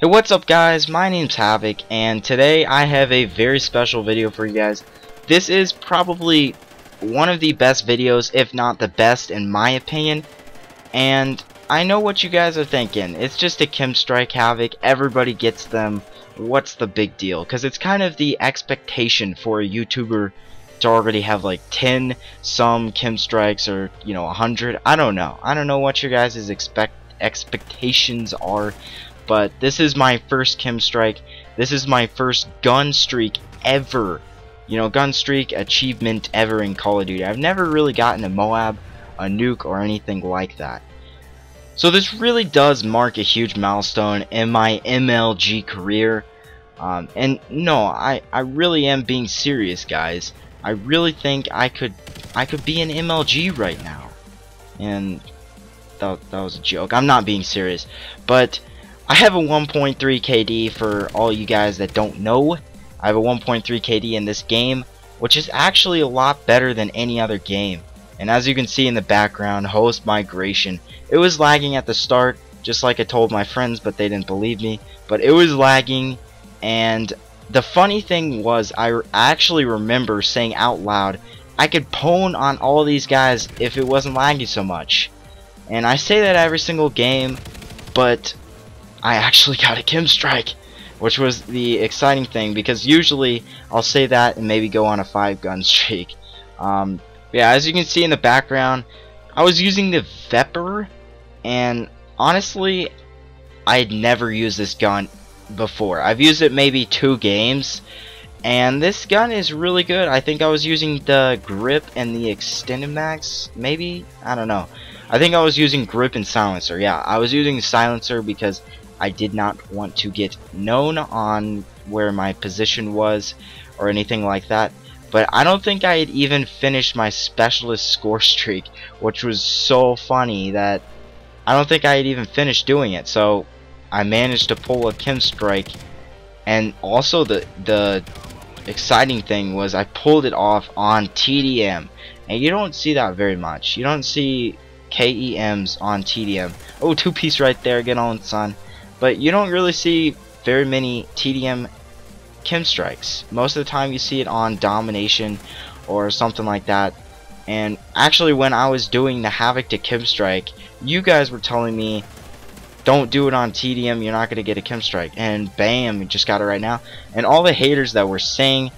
Hey what's up guys? My name's Havoc and today I have a very special video for you guys. This is probably one of the best videos if not the best in my opinion. And I know what you guys are thinking. It's just a KEM Strike Havoc. Everybody gets them. What's the big deal? Because it's kind of the expectation for a YouTuber to already have like 10 some KEM Strikes or you know 100 I don't know. I don't know what your guys' is expect expectations are but this is my first KEM Strike. This is my first gun streak ever. You know, gun streak achievement ever in Call of Duty. I've never really gotten a Moab, a nuke, or anything like that. So this really does mark a huge milestone in my MLG career. Um, and no, I, I really am being serious, guys. I really think I could I could be an MLG right now. And that, that was a joke. I'm not being serious. But I have a 1.3 KD for all you guys that don't know. I have a 1.3 KD in this game, which is actually a lot better than any other game. And as you can see in the background, host migration. It was lagging at the start, just like I told my friends, but they didn't believe me. But it was lagging, and the funny thing was, I actually remember saying out loud, I could pwn on all these guys if it wasn't lagging so much. And I say that every single game, but I actually got a KEM Strike, which was the exciting thing because usually I'll say that and maybe go on a five gun streak. Um, yeah, as you can see in the background, I was using the Vepr, and honestly, I had never used this gun before. I've used it maybe two games, and this gun is really good. I think I was using the grip and the extended mags, maybe? I don't know. I think I was using grip and silencer. Yeah, I was using silencer because I did not want to get known on where my position was or anything like that. But I don't think I had even finished my specialist score streak, which was so funny that I don't think I had even finished doing it. So I managed to pull a KEM strike, and also the the exciting thing was I pulled it off on TDM, and you don't see that very much. You don't see KEMs on TDM. Oh, two piece right there. Get on, son. But you don't really see very many TDM KEM strikes. Most of the time you see it on Domination or something like that. And actually when I was doing the Havoc to KEM strike, you guys were telling me don't do it on TDM, you're not going to get a KEM strike. And bam, you just got it right now. And all the haters that were saying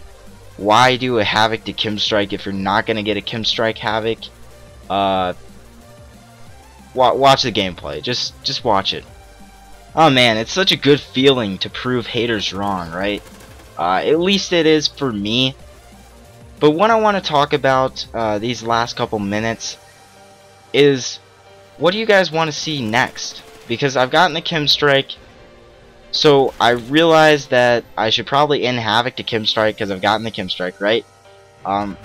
why do a Havoc to KEM strike if you're not going to get a KEM strike Havoc, uh, watch the gameplay. Just just watch it. Oh man, it's such a good feeling to prove haters wrong, right? Uh, at least it is for me. But what I want to talk about uh, these last couple minutes is what do you guys want to see next? Because I've gotten the KEM Strike, so I realized that I should probably end Havoc to KEM Strike because I've gotten the KEM Strike, right? Um,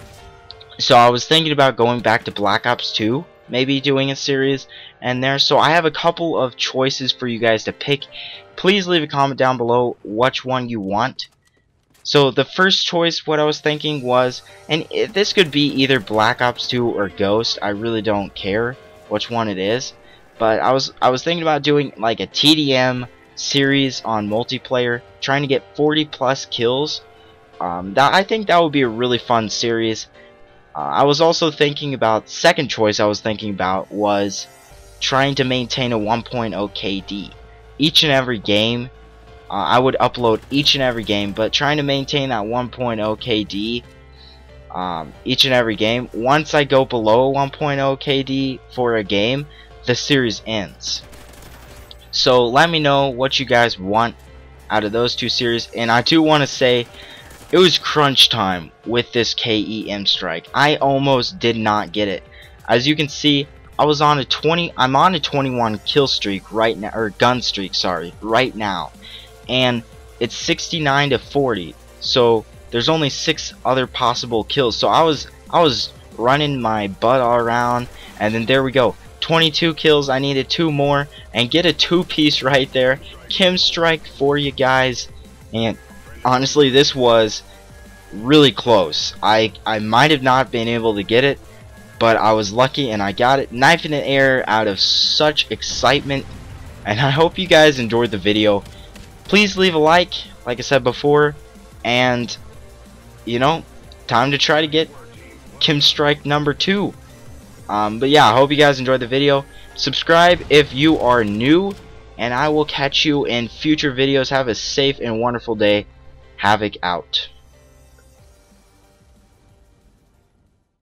so I was thinking about going back to Black Ops 2 maybe doing a series and there. So I have a couple of choices for you guys to pick. Please leave a comment down below which one you want. So the first choice what I was thinking was and this could be either Black Ops 2 or Ghost. I really don't care which one it is. But I was I was thinking about doing like a TDM series on multiplayer trying to get 40 plus kills. Um, that I think that would be a really fun series uh, I was also thinking about, second choice I was thinking about was trying to maintain a 1.0 KD. Each and every game, uh, I would upload each and every game, but trying to maintain that 1.0 KD um, each and every game. Once I go below 1.0 KD for a game, the series ends. So let me know what you guys want out of those two series. And I do want to say it was crunch time with this KEM strike. I almost did not get it. As you can see, I was on a 20 I'm on a 21 kill streak right now or gun streak, sorry, right now. And it's 69 to 40. So there's only 6 other possible kills. So I was I was running my butt all around and then there we go. 22 kills, I needed two more and get a two piece right there. KEM strike for you guys and honestly, this was really close. I, I might have not been able to get it, but I was lucky and I got it. Knife in the air out of such excitement. And I hope you guys enjoyed the video. please leave a like, like I said before, and you know, time to try to get KEM Strike number two. Um, but yeah, I hope you guys enjoyed the video. Subscribe if you are new, and I will catch you in future videos. Have a safe and wonderful day. Havoc out.